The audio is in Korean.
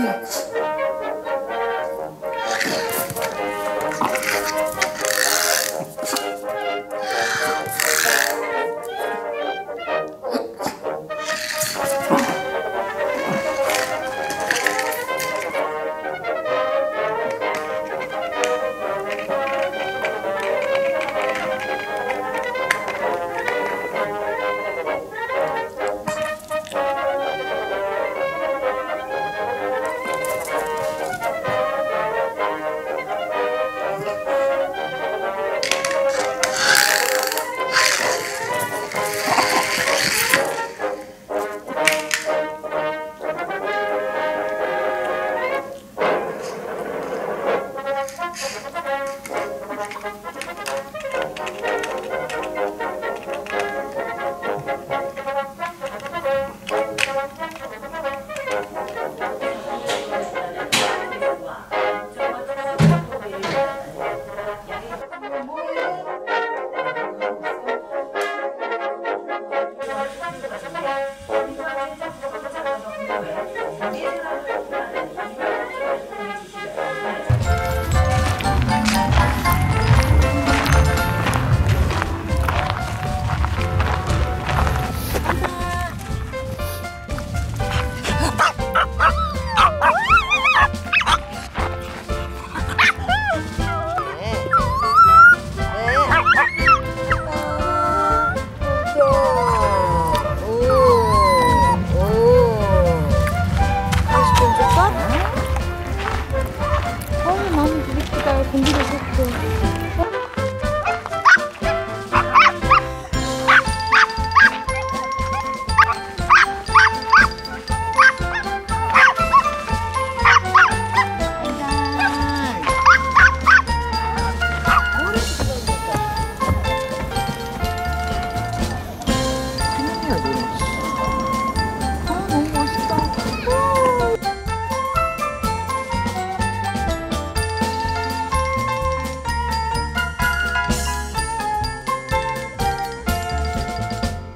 私。 공기도 좋고.